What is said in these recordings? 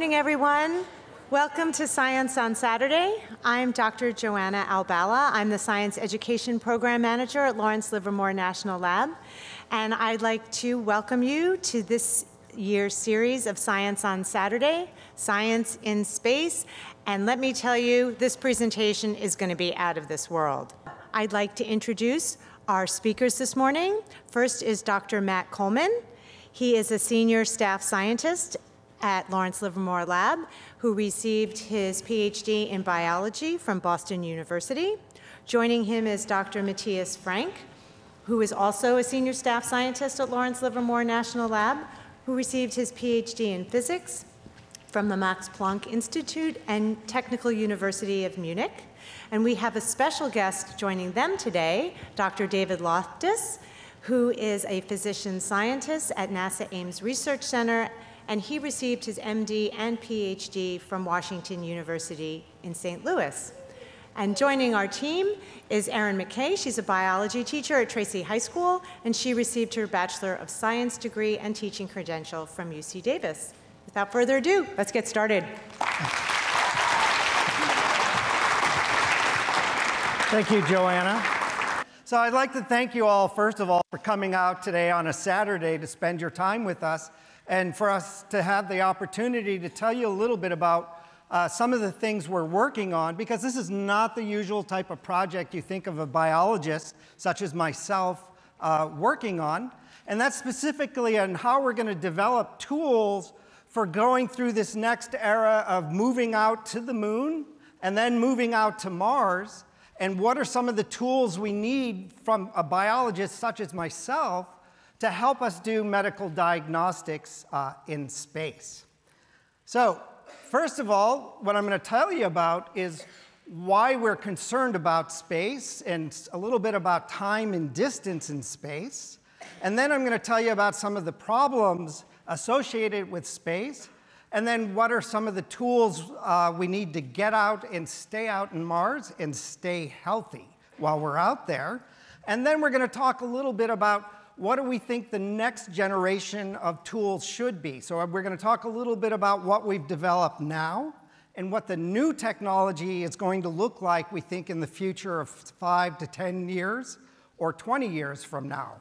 morning, everyone. Welcome to Science on Saturday. I'm Dr. Joanna Albala. I'm the Science Education Program Manager at Lawrence Livermore National Lab. And I'd like to welcome you to this year's series of Science on Saturday, Science in Space. And let me tell you, this presentation is going to be out of this world. I'd like to introduce our speakers this morning. First is Dr. Matt Coleman. He is a senior staff scientist at Lawrence Livermore Lab who received his PhD in biology from Boston University. Joining him is Dr. Matthias Frank, who is also a senior staff scientist at Lawrence Livermore National Lab, who received his PhD in physics from the Max Planck Institute and Technical University of Munich. And we have a special guest joining them today, Dr. David Loftus, who is a physician scientist at NASA Ames Research Center and he received his MD and PhD from Washington University in St. Louis. And joining our team is Erin McKay. She's a biology teacher at Tracy High School, and she received her Bachelor of Science degree and teaching credential from UC Davis. Without further ado, let's get started. Thank you, Joanna. So I'd like to thank you all, first of all, for coming out today on a Saturday to spend your time with us and for us to have the opportunity to tell you a little bit about uh, some of the things we're working on, because this is not the usual type of project you think of a biologist, such as myself, uh, working on. And that's specifically on how we're going to develop tools for going through this next era of moving out to the moon and then moving out to Mars. And what are some of the tools we need from a biologist such as myself to help us do medical diagnostics uh, in space. So, first of all, what I'm going to tell you about is why we're concerned about space and a little bit about time and distance in space. And then I'm going to tell you about some of the problems associated with space. And then what are some of the tools uh, we need to get out and stay out in Mars and stay healthy while we're out there. And then we're going to talk a little bit about what do we think the next generation of tools should be? So we're going to talk a little bit about what we've developed now and what the new technology is going to look like, we think, in the future of five to 10 years or 20 years from now.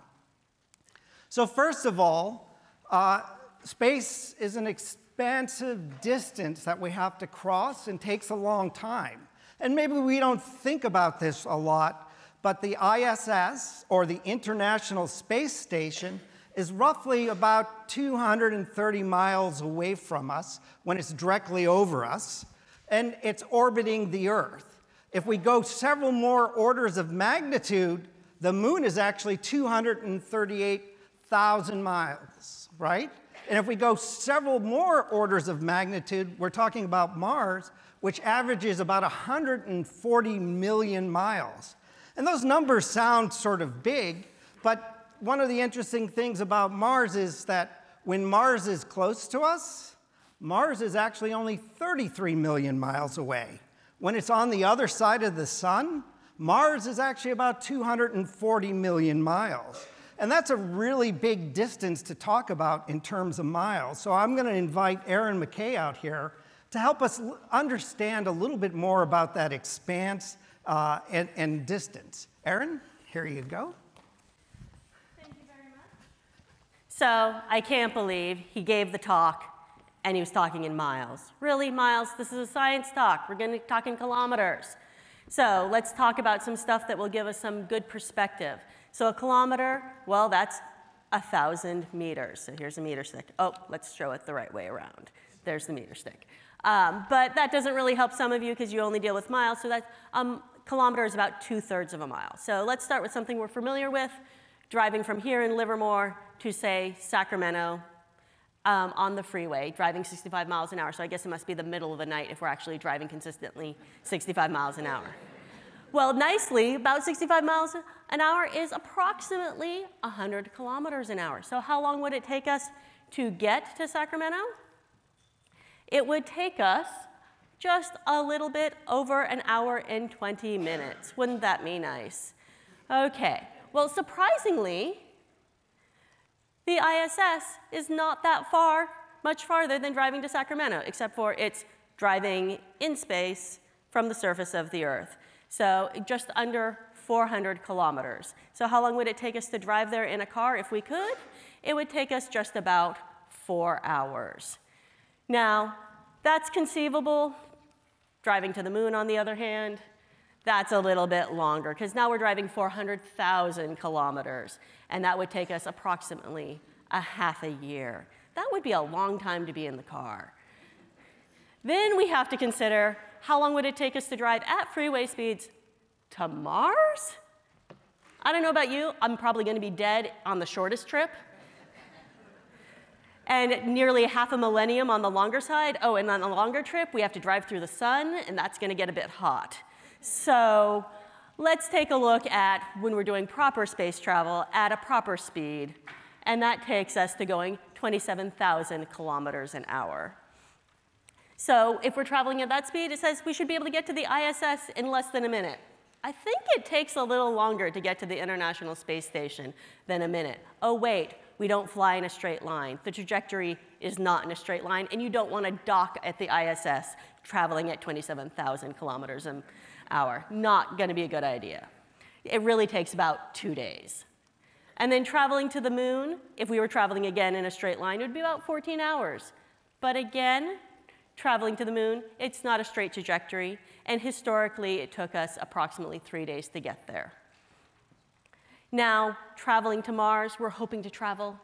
So first of all, uh, space is an expansive distance that we have to cross and takes a long time. And maybe we don't think about this a lot, but the ISS, or the International Space Station, is roughly about 230 miles away from us when it's directly over us, and it's orbiting the Earth. If we go several more orders of magnitude, the moon is actually 238,000 miles, right? And if we go several more orders of magnitude, we're talking about Mars, which averages about 140 million miles. And those numbers sound sort of big, but one of the interesting things about Mars is that when Mars is close to us, Mars is actually only 33 million miles away. When it's on the other side of the sun, Mars is actually about 240 million miles. And that's a really big distance to talk about in terms of miles. So I'm going to invite Erin McKay out here to help us understand a little bit more about that expanse uh, and, and distance. Erin, here you go. Thank you very much. So I can't believe he gave the talk and he was talking in miles. Really, miles? This is a science talk. We're going to talk in kilometers. So let's talk about some stuff that will give us some good perspective. So a kilometer, well, that's a thousand meters. So here's a meter stick. Oh, let's show it the right way around. There's the meter stick. Um, but that doesn't really help some of you because you only deal with miles. So that's um, kilometer is about two thirds of a mile. So let's start with something we're familiar with, driving from here in Livermore to say Sacramento um, on the freeway, driving 65 miles an hour. So I guess it must be the middle of the night if we're actually driving consistently 65 miles an hour. Well, nicely, about 65 miles an hour is approximately 100 kilometers an hour. So how long would it take us to get to Sacramento? It would take us just a little bit over an hour and 20 minutes. Wouldn't that be nice? Okay, well, surprisingly, the ISS is not that far much farther than driving to Sacramento, except for it's driving in space from the surface of the Earth. So just under 400 kilometers. So how long would it take us to drive there in a car if we could? It would take us just about four hours. Now, that's conceivable. Driving to the moon, on the other hand, that's a little bit longer because now we're driving 400,000 kilometers, and that would take us approximately a half a year. That would be a long time to be in the car. Then we have to consider how long would it take us to drive at freeway speeds to Mars? I don't know about you, I'm probably going to be dead on the shortest trip. And nearly half a millennium on the longer side. Oh, and on a longer trip, we have to drive through the sun, and that's going to get a bit hot. So let's take a look at when we're doing proper space travel at a proper speed, and that takes us to going 27,000 kilometers an hour. So if we're traveling at that speed, it says we should be able to get to the ISS in less than a minute. I think it takes a little longer to get to the International Space Station than a minute. Oh, wait, we don't fly in a straight line. The trajectory is not in a straight line, and you don't want to dock at the ISS traveling at 27,000 kilometers an hour. Not going to be a good idea. It really takes about two days. And then traveling to the moon, if we were traveling again in a straight line, it would be about 14 hours. But again, traveling to the moon, it's not a straight trajectory, and historically it took us approximately three days to get there. Now, traveling to Mars, we're hoping to travel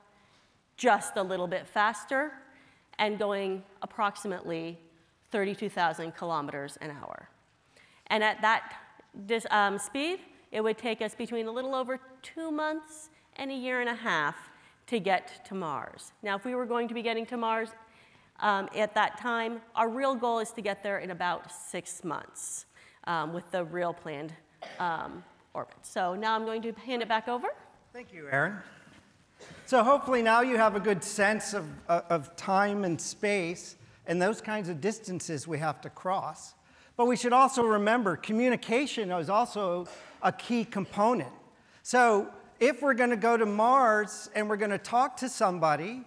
just a little bit faster and going approximately 32,000 kilometers an hour. And at that um, speed, it would take us between a little over two months and a year and a half to get to Mars. Now, if we were going to be getting to Mars um, at that time, our real goal is to get there in about six months um, with the real planned um, orbit. So now I'm going to hand it back over. Thank you, Erin. So hopefully now you have a good sense of, uh, of time and space and those kinds of distances we have to cross. But we should also remember communication is also a key component. So if we're going to go to Mars and we're going to talk to somebody,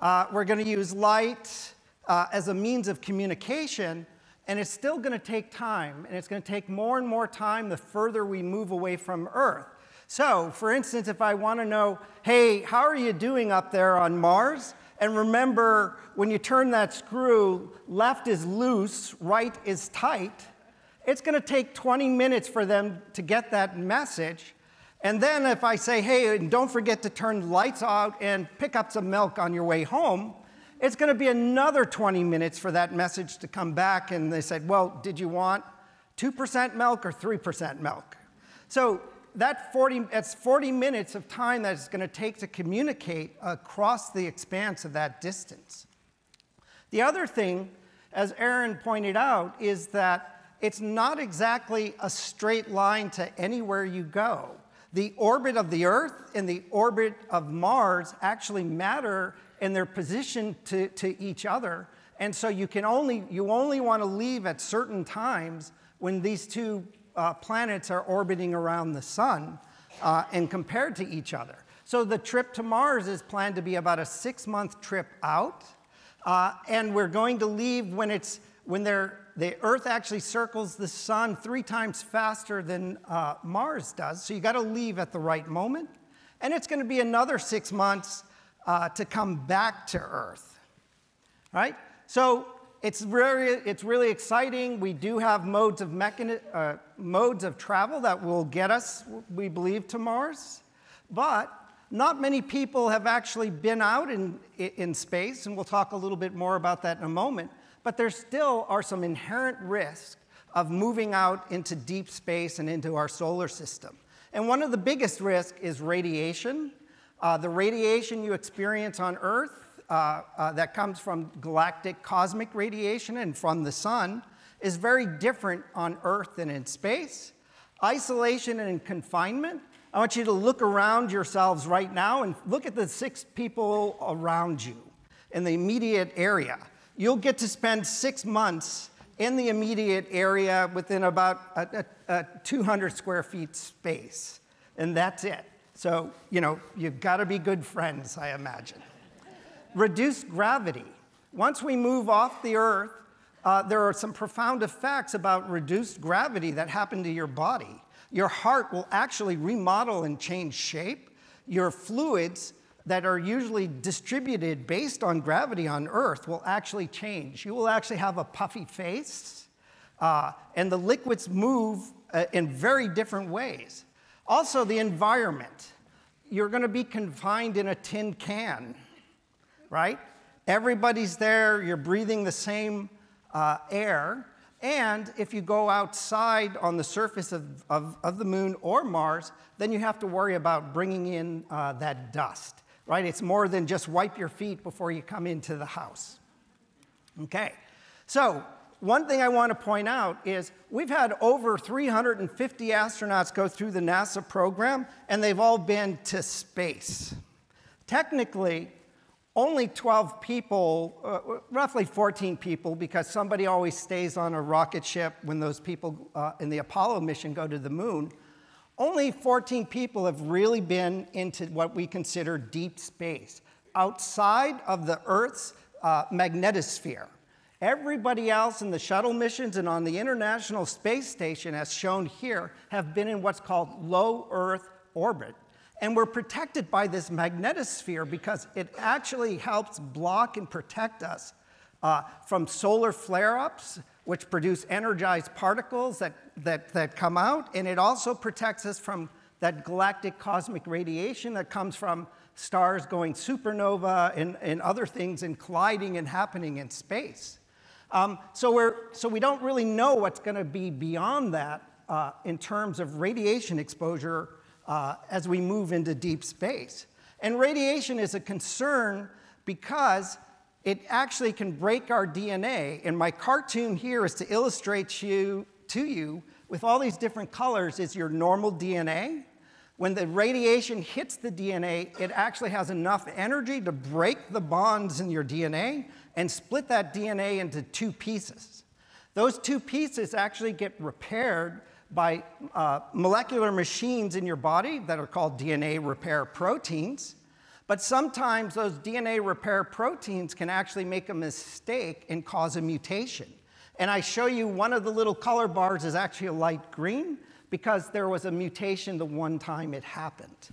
uh, we're going to use light uh, as a means of communication, and it's still going to take time, and it's going to take more and more time the further we move away from Earth. So, for instance, if I want to know, hey, how are you doing up there on Mars? And remember, when you turn that screw, left is loose, right is tight. It's going to take 20 minutes for them to get that message. And then if I say, hey, and don't forget to turn lights out and pick up some milk on your way home, it's going to be another 20 minutes for that message to come back. And they said, well, did you want 2% milk or 3% milk? So that 40, that's 40 minutes of time that it's going to take to communicate across the expanse of that distance. The other thing, as Erin pointed out, is that it's not exactly a straight line to anywhere you go the orbit of the Earth and the orbit of Mars actually matter in their position to, to each other. And so you can only, you only want to leave at certain times when these two uh, planets are orbiting around the sun uh, and compared to each other. So the trip to Mars is planned to be about a six month trip out. Uh, and we're going to leave when it's when they're the Earth actually circles the sun three times faster than uh, Mars does, so you got to leave at the right moment. And it's going to be another six months uh, to come back to Earth. Right? So it's really, it's really exciting. We do have modes of, mechani- uh, modes of travel that will get us, we believe, to Mars. But not many people have actually been out in, in space, and we'll talk a little bit more about that in a moment. But there still are some inherent risks of moving out into deep space and into our solar system. And one of the biggest risks is radiation. Uh, the radiation you experience on Earth uh, uh, that comes from galactic cosmic radiation and from the sun is very different on Earth than in space. Isolation and confinement. I want you to look around yourselves right now and look at the six people around you in the immediate area you'll get to spend six months in the immediate area within about a, a, a 200 square feet space. And that's it. So, you know, you've got to be good friends, I imagine. Reduced gravity. once we move off the Earth, uh, there are some profound effects about reduced gravity that happen to your body. Your heart will actually remodel and change shape. Your fluids that are usually distributed based on gravity on Earth will actually change. You will actually have a puffy face, uh, and the liquids move uh, in very different ways. Also, the environment. You're going to be confined in a tin can, right? Everybody's there, you're breathing the same uh, air. And if you go outside on the surface of, of, of, the moon or Mars, then you have to worry about bringing in uh, that dust, right? It's more than just wipe your feet before you come into the house. Okay, so one thing I want to point out is we've had over 350 astronauts go through the NASA program, and they've all been to space. Technically, only 12 people, uh, roughly 14 people, because somebody always stays on a rocket ship when those people uh, in the Apollo mission go to the moon. Only 14 people have really been into what we consider deep space, outside of the Earth's uh, magnetosphere. Everybody else in the shuttle missions and on the International Space Station, as shown here, have been in what's called low Earth orbit. And we're protected by this magnetosphere because it actually helps block and protect us uh, from solar flare ups, which produce energized particles that, that, that come out. And it also protects us from that galactic cosmic radiation that comes from stars going supernova and, and other things and colliding and happening in space. Um, so, we're, so we don't really know what's going to be beyond that uh, in terms of radiation exposure uh, as we move into deep space. And radiation is a concern because it actually can break our DNA. And my cartoon here is to illustrate you, to you with all these different colors is your normal DNA. When the radiation hits the DNA, it actually has enough energy to break the bonds in your DNA and split that DNA into two pieces. Those two pieces actually get repaired by uh, molecular machines in your body that are called DNA repair proteins. But sometimes those DNA repair proteins can actually make a mistake and cause a mutation. And I show you one of the little color bars is actually a light green because there was a mutation the one time it happened.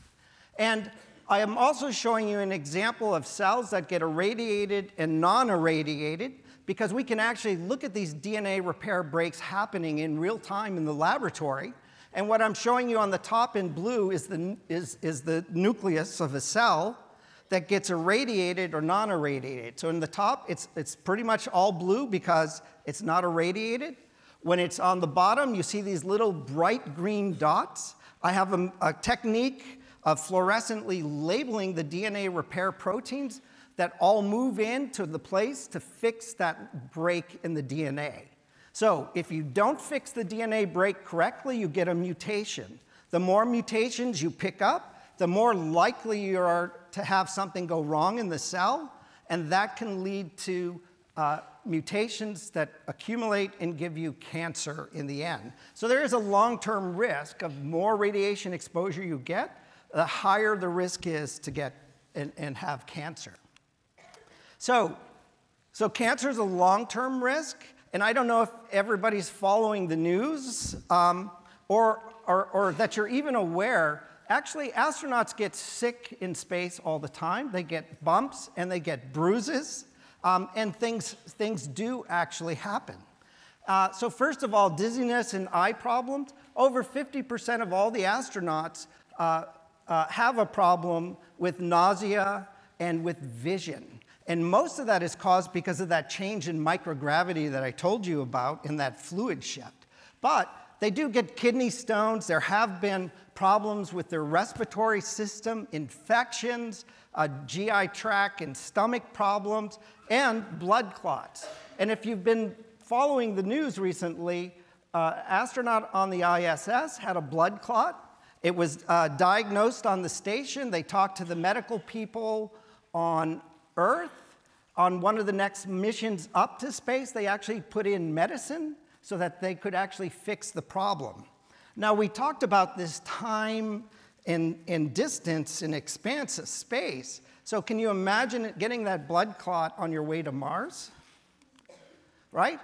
And I am also showing you an example of cells that get irradiated and non irradiated because we can actually look at these DNA repair breaks happening in real time in the laboratory. And what I'm showing you on the top in blue is the, is, is the nucleus of a cell that gets irradiated or non irradiated. So in the top, it's, it's pretty much all blue because it's not irradiated. When it's on the bottom, you see these little bright green dots. I have a, a technique of fluorescently labeling the DNA repair proteins that all move into the place to fix that break in the DNA. So if you don't fix the DNA break correctly, you get a mutation. The more mutations you pick up, the more likely you are to have something go wrong in the cell, and that can lead to uh, mutations that accumulate and give you cancer in the end. So there is a long term risk of more radiation exposure you get, the higher the risk is to get and, and have cancer. So, so cancer is a long-term risk, and I don't know if everybody's following the news um, or, or, or that you're even aware. Actually, astronauts get sick in space all the time. They get bumps and they get bruises, um, and things, things do actually happen. Uh, so, first of all, dizziness and eye problems. Over 50% of all the astronauts uh, uh, have a problem with nausea and with vision. And most of that is caused because of that change in microgravity that I told you about in that fluid shift. But they do get kidney stones. There have been problems with their respiratory system, infections, uh, GI tract and stomach problems, and blood clots. And if you've been following the news recently, uh, astronaut on the ISS had a blood clot. It was uh, diagnosed on the station. They talked to the medical people on Earth. On one of the next missions up to space, they actually put in medicine so that they could actually fix the problem. Now, we talked about this time and, and distance and expanse of space. So, can you imagine getting that blood clot on your way to Mars? Right?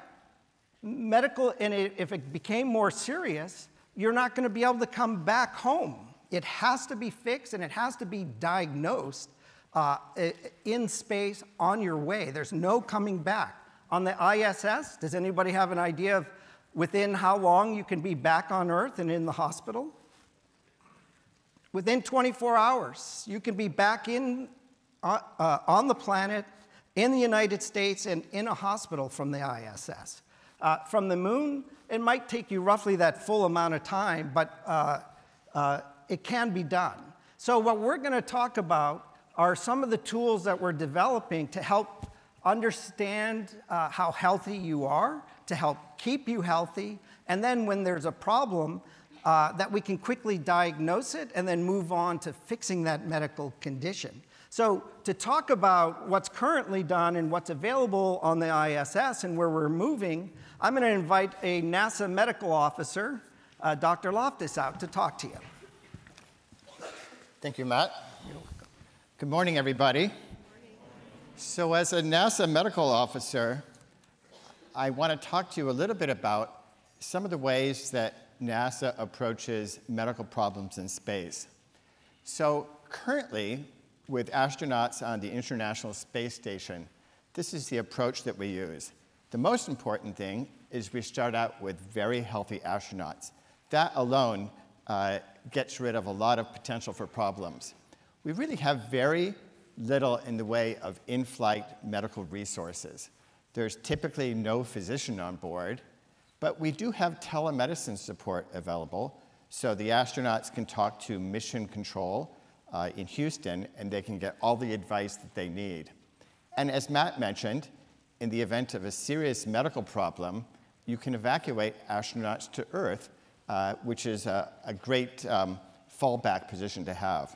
Medical, and if it became more serious, you're not going to be able to come back home. It has to be fixed and it has to be diagnosed uh, in space on your way. There's no coming back. On the ISS, does anybody have an idea of within how long you can be back on Earth and in the hospital? Within 24 hours, you can be back in, uh, uh, on the planet, in the United States, and in a hospital from the ISS. Uh, from the moon, it might take you roughly that full amount of time, but uh, uh, it can be done. So, what we're going to talk about are some of the tools that we're developing to help understand uh, how healthy you are, to help keep you healthy, and then when there's a problem, uh, that we can quickly diagnose it and then move on to fixing that medical condition. So, to talk about what's currently done and what's available on the ISS and where we're moving, I'm going to invite a NASA medical officer, uh, Dr. Loftus, out to talk to you. Thank you, Matt. Good morning, everybody. So, as a NASA medical officer, I want to talk to you a little bit about some of the ways that NASA approaches medical problems in space. So, currently, with astronauts on the International Space Station, this is the approach that we use. The most important thing is we start out with very healthy astronauts. That alone uh, gets rid of a lot of potential for problems we really have very little in the way of in flight medical resources. There's typically no physician on board, but we do have telemedicine support available. So the astronauts can talk to mission control uh, in Houston and they can get all the advice that they need. And as Matt mentioned, in the event of a serious medical problem, you can evacuate astronauts to Earth, uh, which is a, a great um, fallback position to have.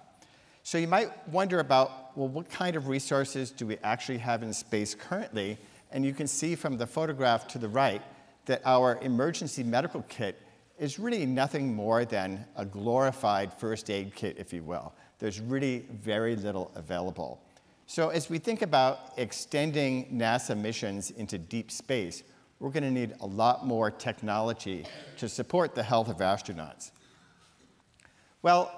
So you might wonder about, well, what kind of resources do we actually have in space currently? And you can see from the photograph to the right that our emergency medical kit is really nothing more than a glorified first aid kit, if you will. There's really very little available. So as we think about extending NASA missions into deep space, we're going to need a lot more technology to support the health of astronauts. Well,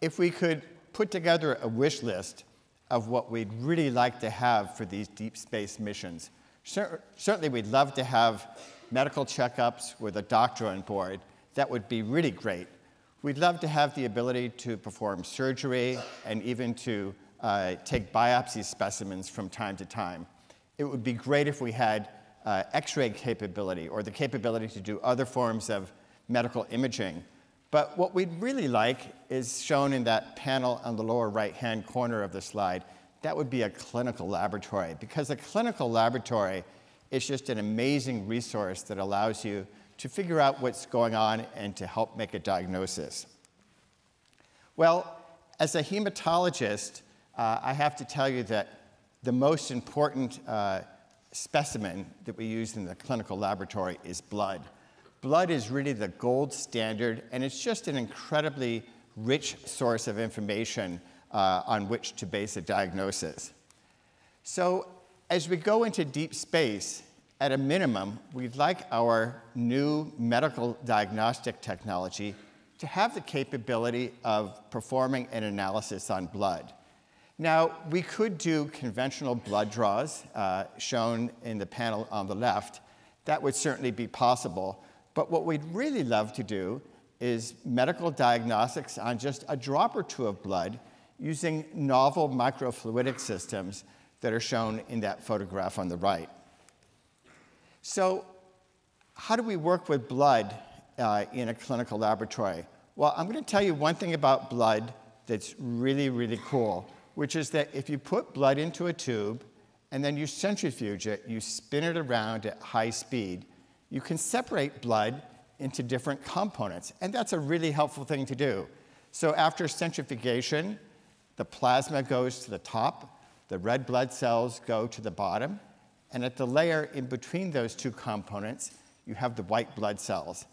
if we could put together a wish list of what we'd really like to have for these deep space missions. certainly, we'd love to have medical checkups with a doctor on board. That would be really great. We'd love to have the ability to perform surgery and even to uh, take biopsy specimens from time to time. It would be great if we had uh, x ray capability or the capability to do other forms of medical imaging but what we'd really like is shown in that panel on the lower right-hand corner of the slide. That would be a clinical laboratory, because a clinical laboratory is just an amazing resource that allows you to figure out what's going on and to help make a diagnosis. Well, as a hematologist, uh, I have to tell you that the most important uh, specimen that we use in the clinical laboratory is blood blood is really the gold standard, and it's just an incredibly rich source of information uh, on which to base a diagnosis. So, as we go into deep space, at a minimum, we'd like our new medical diagnostic technology to have the capability of performing an analysis on blood. Now, we could do conventional blood draws, uh, shown in the panel on the left. That would certainly be possible. But what we'd really love to do is medical diagnostics on just a drop or two of blood using novel microfluidic systems that are shown in that photograph on the right. So, how do we work with blood uh, in a clinical laboratory? Well, I'm going to tell you one thing about blood that's really, really cool, which is that if you put blood into a tube and then you centrifuge it, you spin it around at high speed, you can separate blood into different components, and that's a really helpful thing to do. So after centrifugation, the plasma goes to the top, the red blood cells go to the bottom, and at the layer in between those two components, you have the white blood cells.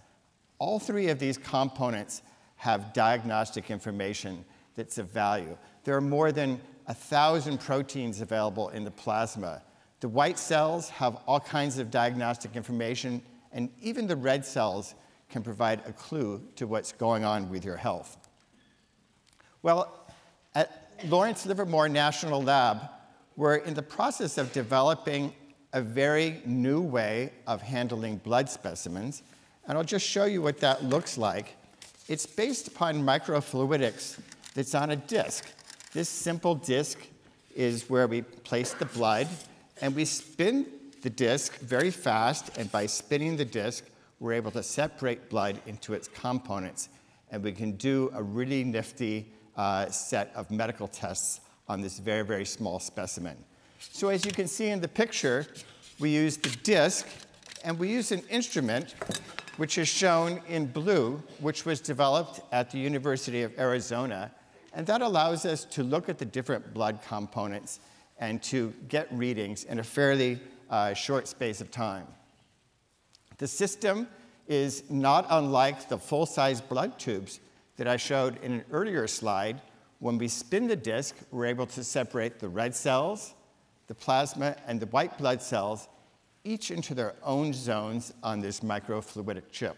All three of these components have diagnostic information that's of value. There are more than 1,000 proteins available in the plasma. The white cells have all kinds of diagnostic information, and even the red cells can provide a clue to what's going on with your health. Well, at Lawrence Livermore National Lab, we're in the process of developing a very new way of handling blood specimens, and I'll just show you what that looks like. It's based upon microfluidics that's on a disc. This simple disc is where we place the blood, and we spin the disc very fast, and by spinning the disc, we're able to separate blood into its components, and we can do a really nifty uh, set of medical tests on this very, very small specimen. So as you can see in the picture, we use the disc, and we use an instrument which is shown in blue, which was developed at the University of Arizona. And that allows us to look at the different blood components and to get readings in a fairly uh, short space of time. The system is not unlike the full-size blood tubes that I showed in an earlier slide. When we spin the disc, we're able to separate the red cells, the plasma, and the white blood cells each into their own zones on this microfluidic chip.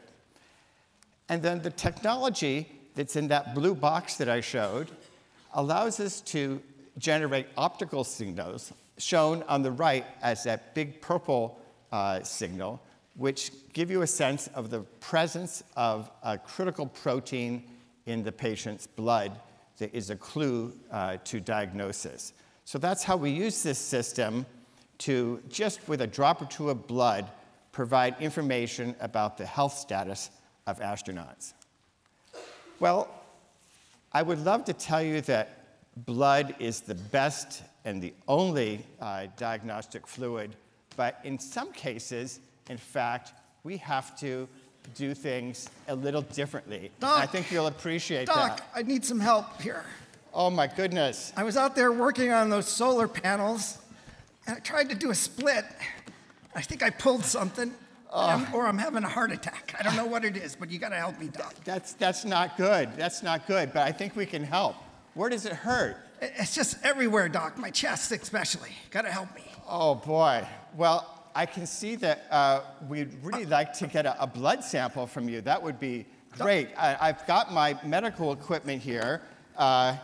And then the technology that's in that blue box that I showed allows us to generate optical signals, shown on the right as that big purple uh, signal, which give you a sense of the presence of a critical protein in the patient's blood that is a clue uh, to diagnosis. So that's how we use this system to just with a drop or two of blood provide information about the health status of astronauts. Well, I would love to tell you that blood is the best and the only uh, diagnostic fluid, but in some cases, in fact, we have to do things a little differently. Doc, I think you'll appreciate Doc, that. I need some help here. Oh my goodness. I was out there working on those solar panels, and I tried to do a split. I think I pulled something, uh, or I'm having a heart attack. I don't know what it is, but you got to help me, Doc. That's, that's not good. That's not good, but I think we can help. Where does it hurt? It's just everywhere, Doc. My chest, especially. Got to help me. Oh boy. Well, I can see that uh, we'd really like to get a, a, blood sample from you. That would be great. I, have got my medical equipment here. Uh,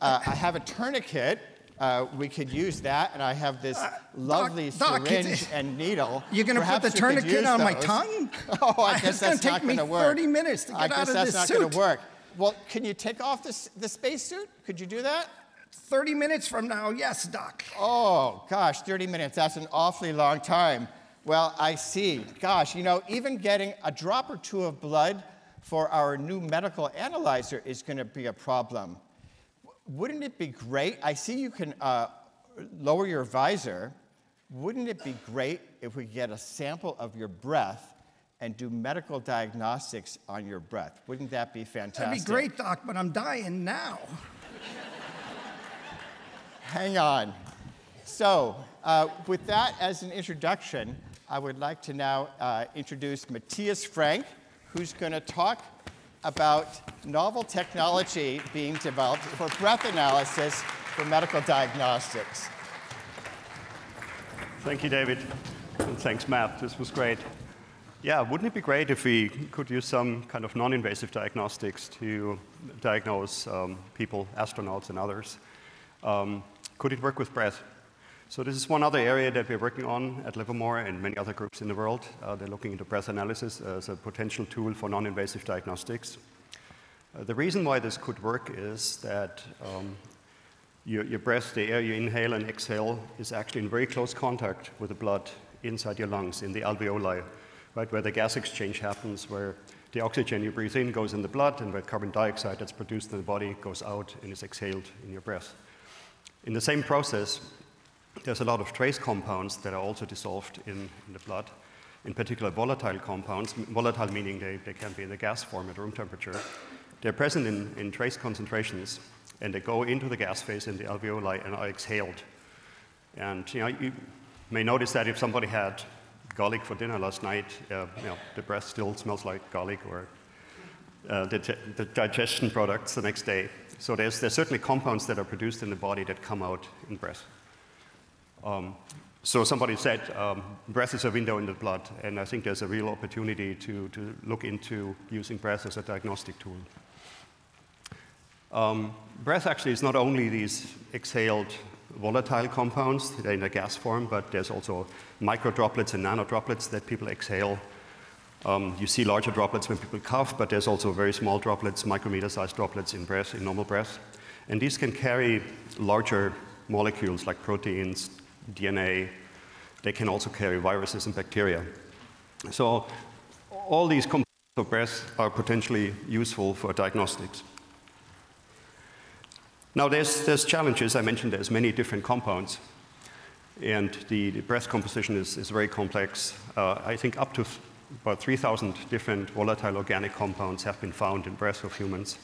uh, I have a tourniquet. Uh, we could use that, and I have this uh, lovely Doc, syringe Doc, and needle. You're going to put the tourniquet on my tongue? Oh, I guess that's not going to work. It's going to take me 30 minutes to get I guess out of that's this not going to work. Well, can you take off this, the spacesuit? Could you do that? 30 minutes from now, yes, Doc. Oh, gosh, 30 minutes. That's an awfully long time. Well, I see. Gosh, you know, even getting a drop or two of blood for our new medical analyzer is going to be a problem wouldn't it be great? I see you can uh, lower your visor. Wouldn't it be great if we get a sample of your breath and do medical diagnostics on your breath? Wouldn't that be fantastic? That'd be great, Doc, but I'm dying now. Hang on. So, uh, with that as an introduction, I would like to now uh, introduce Matthias Frank, who's going to talk about novel technology being developed for breath analysis for medical diagnostics. Thank you, David. And thanks, Matt. This was great. Yeah, wouldn't it be great if we could use some kind of non-invasive diagnostics to diagnose um, people, astronauts and others? Um, could it work with breath? So this is one other area that we're working on at Livermore and many other groups in the world. Uh, they're looking into breath analysis as a potential tool for non-invasive diagnostics. Uh, the reason why this could work is that um, your, your, breath, the air you inhale and exhale, is actually in very close contact with the blood inside your lungs, in the alveoli, right, where the gas exchange happens, where the oxygen you breathe in goes in the blood, and where carbon dioxide that's produced in the body goes out and is exhaled in your breath. In the same process, there's a lot of trace compounds that are also dissolved in, in the blood, in particular volatile compounds, volatile meaning they, they can be in the gas form at room temperature. They're present in, in trace concentrations, and they go into the gas phase in the alveoli and are exhaled. And you, know, you may notice that if somebody had garlic for dinner last night, uh, you know, the breath still smells like garlic or uh, the, the, digestion products the next day. So there's, there's certainly compounds that are produced in the body that come out in breath. Um, so somebody said um, breath is a window in the blood, and I think there's a real opportunity to, to look into using breath as a diagnostic tool. Um, breath actually is not only these exhaled volatile compounds they're in a gas form, but there's also micro droplets and nano droplets that people exhale. Um, you see larger droplets when people cough, but there's also very small droplets, micrometer-sized droplets in breath, in normal breath. And these can carry larger molecules like proteins, DNA. They can also carry viruses and bacteria. So all these components of breath are potentially useful for diagnostics. Now, there's, there's challenges. I mentioned there's many different compounds, and the, the breath composition is, is very complex. Uh, I think up to about 3,000 different volatile organic compounds have been found in breath of humans.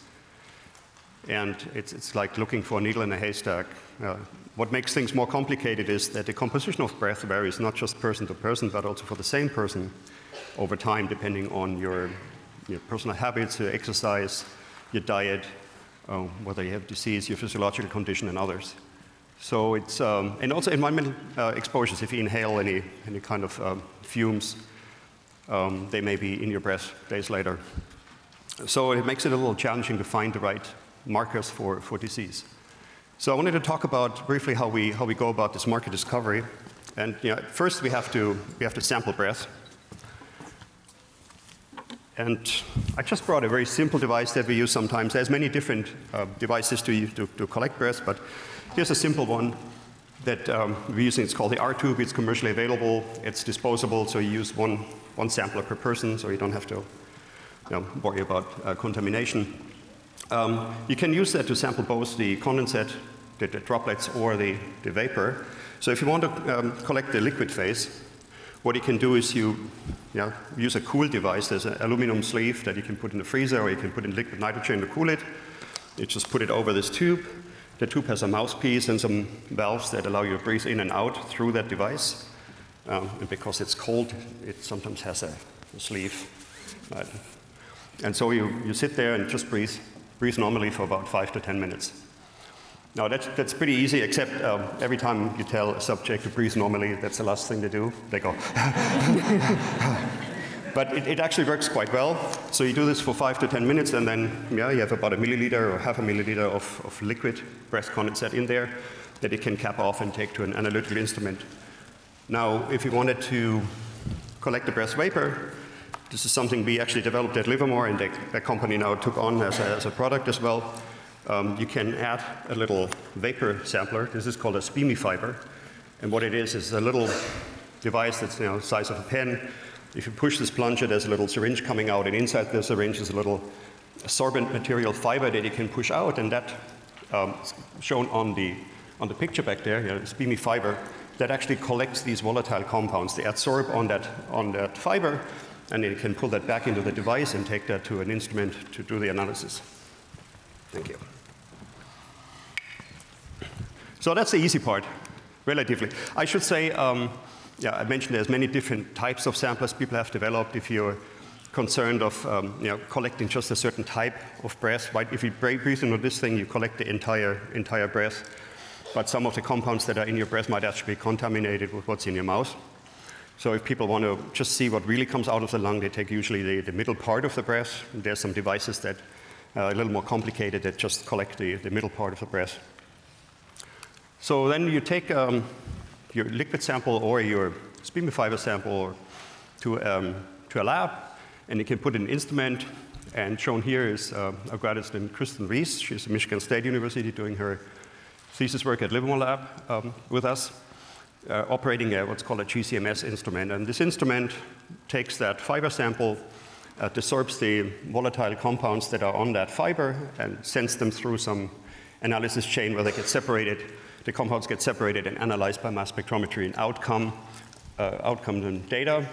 And it's, it's like looking for a needle in a haystack. Uh, what makes things more complicated is that the composition of breath varies not just person to person, but also for the same person over time, depending on your, your personal habits, your exercise, your diet, uh, whether you have disease, your physiological condition, and others. So it's, um, and also environmental uh, exposures. If you inhale any, any kind of um, fumes, um, they may be in your breath days later. So it makes it a little challenging to find the right markers for, for disease. So I wanted to talk about briefly how we, how we go about this marker discovery. And you know, first we have, to, we have to sample breath. And I just brought a very simple device that we use sometimes. There's many different uh, devices to, to, to, collect breath, but here's a simple one that um, we're using. It's called the R-tube. It's commercially available. It's disposable, so you use one, one sampler per person, so you don't have to you know, worry about uh, contamination. Um, you can use that to sample both the condensate, the, the droplets, or the, the, vapor. So if you want to um, collect the liquid phase, what you can do is you, use a cool device. There's an aluminum sleeve that you can put in the freezer or you can put in liquid nitrogen to cool it. You just put it over this tube. The tube has a mouthpiece and some valves that allow you to breathe in and out through that device. Um, and because it's cold, it sometimes has a, a sleeve. Right? And so you, you sit there and just breathe, breathe normally for about five to 10 minutes. Now, that's, that's pretty easy, except um, every time you tell a subject to breathe normally, that's the last thing they do. They go. but it, it, actually works quite well. So you do this for five to 10 minutes, and then yeah, you have about a milliliter or half a milliliter of, of liquid breath condensate in there that you can cap off and take to an analytical instrument. Now, if you wanted to collect the breath vapor, this is something we actually developed at Livermore, and the, company now took on as a, as a product as well um, you can add a little vapor sampler. This is called a SPME fiber. And what it is is a little device that's you know, the size of a pen. If you push this plunger, there's a little syringe coming out, and inside the syringe is a little sorbent material fiber that you can push out, and that um, shown on the, on the picture back there, you know, SPME fiber, that actually collects these volatile compounds. They adsorb on that, on that fiber, and you can pull that back into the device and take that to an instrument to do the analysis. Thank you. So that's the easy part, relatively. I should say, um, yeah, I mentioned there's many different types of samplers people have developed. If you're concerned of um, you know, collecting just a certain type of breath, right? if you breathe into this thing, you collect the entire, entire breath. But some of the compounds that are in your breath might actually be contaminated with what's in your mouth. So if people want to just see what really comes out of the lung, they take usually the, the middle part of the breath. There's some devices that are a little more complicated that just collect the, the middle part of the breath. So then you take um, your liquid sample or your SPME fiber sample to, um, to a lab, and you can put an instrument. And shown here is uh, our graduate student, Kristen Reese. She's at Michigan State University doing her thesis work at Livermore Lab um, with us, uh, operating a, what's called a GCMS instrument. And this instrument takes that fiber sample, uh, the volatile compounds that are on that fiber, and sends them through some analysis chain where they get separated the compounds get separated and analyzed by mass spectrometry. And outcome, uh, outcome and data,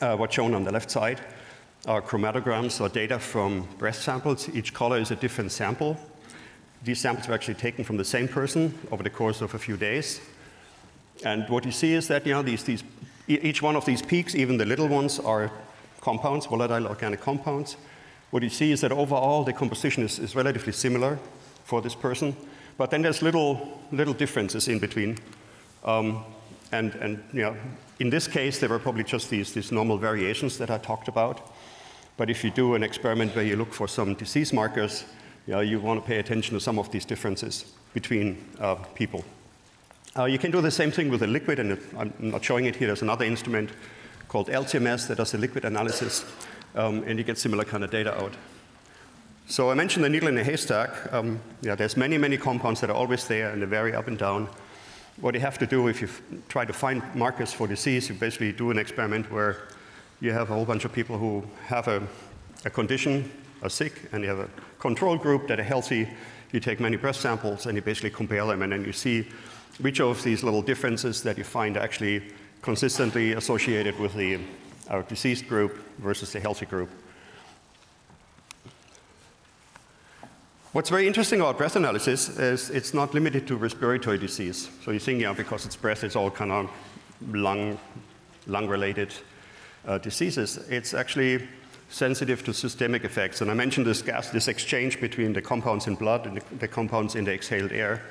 uh, what's shown on the left side, are chromatograms or data from breath samples. Each color is a different sample. These samples were actually taken from the same person over the course of a few days. And what you see is that you know, these, these, each one of these peaks, even the little ones, are compounds, volatile organic compounds. what you see is that overall the composition is, is relatively similar for this person, but then there's little, little differences in between. Um, and, and you know, in this case, there were probably just these, these normal variations that I talked about. But if you do an experiment where you look for some disease markers, you, know, you want to pay attention to some of these differences between uh, people. Uh, you can do the same thing with a liquid, and I'm not showing it here. There's another instrument called LCMS that does a liquid analysis, um, and you get similar kind of data out. So I mentioned the needle in a haystack. Um, yeah, there's many, many compounds that are always there, and they vary up and down. What you have to do if you try to find markers for disease, you basically do an experiment where you have a whole bunch of people who have a, a condition, are sick, and you have a control group that are healthy. You take many breath samples and you basically compare them, and then you see which of these little differences that you find actually consistently associated with the our diseased group versus the healthy group. What's very interesting about breath analysis is it's not limited to respiratory disease. So you think, yeah, because it's breath, it's all kind of lung, lung-related uh, diseases. It's actually sensitive to systemic effects. And I mentioned this gas, this exchange between the compounds in blood and the, the compounds in the exhaled air.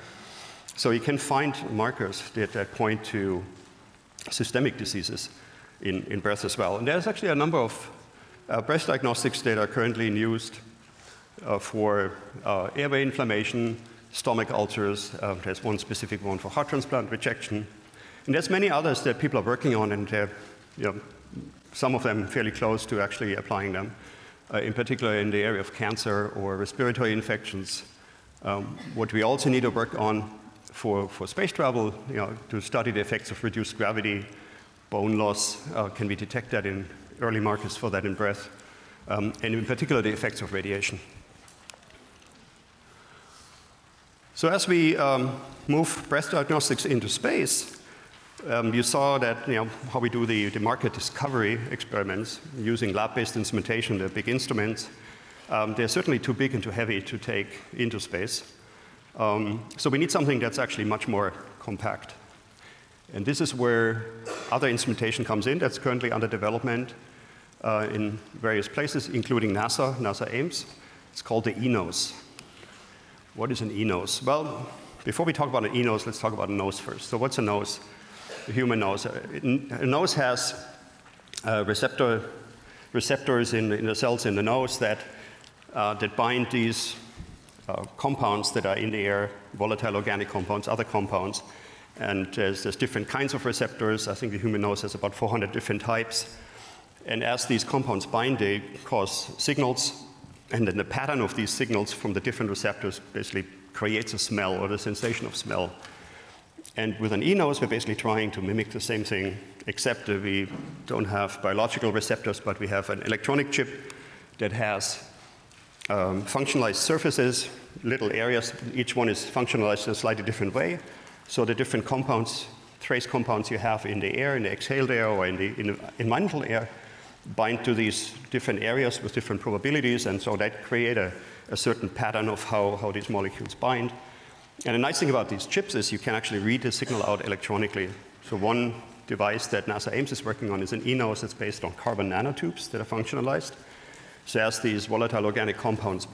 So you can find markers that, that point to systemic diseases in, in breath as well. And there's actually a number of uh, breath diagnostics that are currently used uh, for uh, airway inflammation, stomach ulcers. Uh, there's one specific one for heart transplant rejection. And there's many others that people are working on, and you know, some of them fairly close to actually applying them, uh, in particular in the area of cancer or respiratory infections. Um, what we also need to work on for, for space travel, you know, to study the effects of reduced gravity, bone loss uh, can be detected in early markers for that in breath, um, and in particular the effects of radiation. So as we um, move breath diagnostics into space, um, you saw that you know, how we do the, the marker discovery experiments using lab-based instrumentation, the big instruments. Um, they're certainly too big and too heavy to take into space. Um, so we need something that's actually much more compact. And this is where other instrumentation comes in that's currently under development uh, in various places, including NASA, NASA Ames. It's called the eNose. What is an eNose? Well, before we talk about an eNose, let's talk about a nose first. So what's a nose? Human nose. Nose has uh, receptor, receptors in, in, the cells in the nose that, uh, that bind these uh, compounds that are in the air, volatile organic compounds, other compounds. And there's, there's, different kinds of receptors. I think the human nose has about 400 different types. And as these compounds bind, they cause signals. And then the pattern of these signals from the different receptors basically creates a smell or the sensation of smell. And with an eNose, we're basically trying to mimic the same thing, except that we don't have biological receptors, but we have an electronic chip that has um, functionalized surfaces, little areas. Each one is functionalized in a slightly different way. So the different compounds, trace compounds you have in the air, in the exhaled air, or in the, in the environmental air, bind to these different areas with different probabilities, and so that create a, a certain pattern of how, how these molecules bind. And the nice thing about these chips is you can actually read the signal out electronically. So one device that NASA Ames is working on is an eNose that's based on carbon nanotubes that are functionalized. So as these volatile organic compounds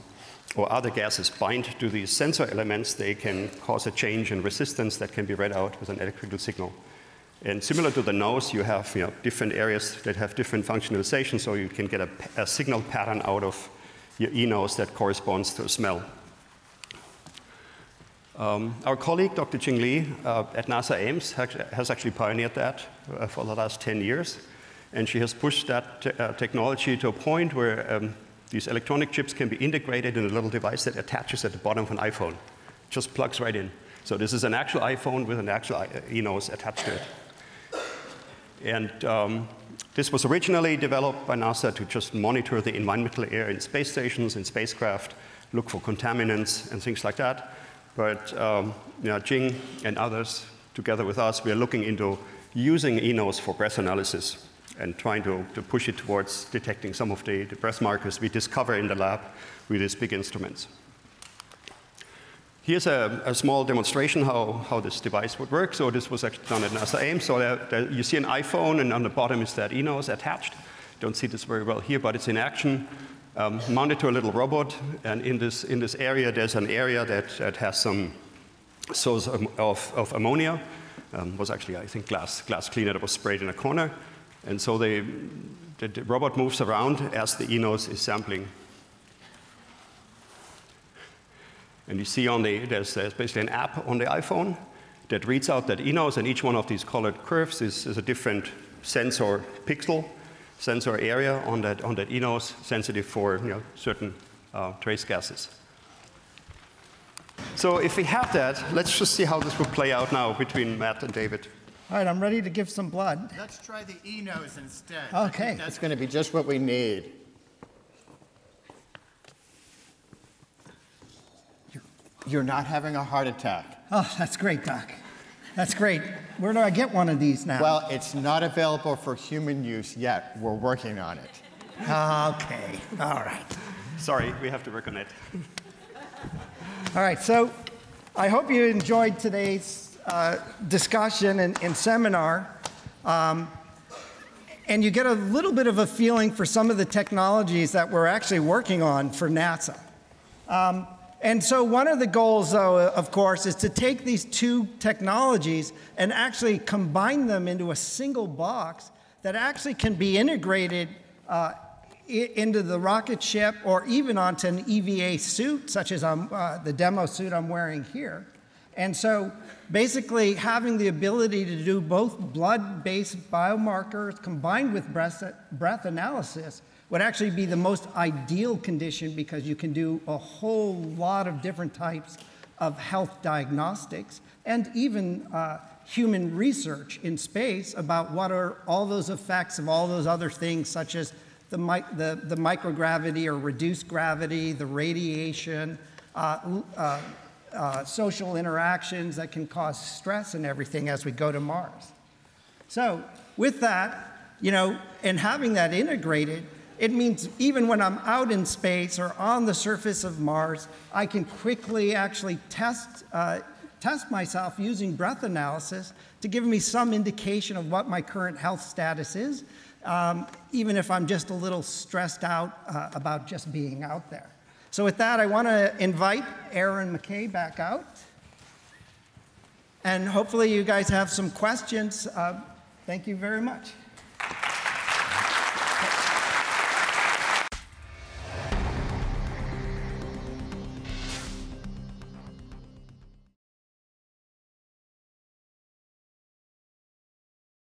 or other gases bind to these sensor elements, they can cause a change in resistance that can be read out with an electrical signal. And similar to the nose, you have you know, different areas that have different functionalization, so you can get a, a signal pattern out of your eNose that corresponds to a smell. Um, our colleague, Dr. Jing Li, uh, at NASA Ames, has actually pioneered that uh, for the last 10 years. And she has pushed that te uh, technology to a point where um, these electronic chips can be integrated in a little device that attaches at the bottom of an iPhone. Just plugs right in. So this is an actual iPhone with an actual eNose attached to it. And um, this was originally developed by NASA to just monitor the environmental air in space stations, in spacecraft, look for contaminants and things like that. But um, you know, Jing and others, together with us, we are looking into using eNose for breath analysis and trying to, to push it towards detecting some of the, the breath markers we discover in the lab with these big instruments. Here's a, a, small demonstration how, how this device would work. So this was actually done at NASA Ames. So there, there, you see an iPhone, and on the bottom is that eNose attached. Don't see this very well here, but it's in action. Um, mounted to a little robot. And in this, in this area, there's an area that, that has some source of, of, ammonia. Um, was actually, I think, glass, glass cleaner that was sprayed in a corner. And so they, the, the robot moves around as the eNose is sampling. And you see on the, there's, there's basically an app on the iPhone that reads out that eNose, and each one of these colored curves is, is a different sensor pixel, sensor area on that, on that eNose, sensitive for you know, certain uh, trace gases. So if we have that, let's just see how this will play out now between Matt and David. All right, I'm ready to give some blood. Let's try the eNose instead. Okay. That's going to be just what we need. You're not having a heart attack. Oh, that's great, Doc. That's great. Where do I get one of these now? Well, it's not available for human use yet. We're working on it. okay. All right. Sorry, we have to work on it. All right, so I hope you enjoyed today's uh, discussion and, and seminar. Um, and you get a little bit of a feeling for some of the technologies that we're actually working on for NASA. Um, and so, one of the goals, though, of course, is to take these two technologies and actually combine them into a single box that actually can be integrated uh, into the rocket ship or even onto an EVA suit, such as uh, the demo suit I'm wearing here. And so basically having the ability to do both blood-based biomarkers combined with breath, breath analysis would actually be the most ideal condition because you can do a whole lot of different types of health diagnostics and even uh, human research in space about what are all those effects of all those other things such as the, the, the microgravity or reduced gravity, the radiation, uh, uh, uh, social interactions that can cause stress and everything as we go to Mars. So, with that, you know, and having that integrated, it means even when I'm out in space or on the surface of Mars, I can quickly actually test, uh, test myself using breath analysis to give me some indication of what my current health status is um, even if I'm just a little stressed out uh, about just being out there. So, with that, I want to invite Erin McKay back out. And hopefully, you guys have some questions. Uh, thank you very much.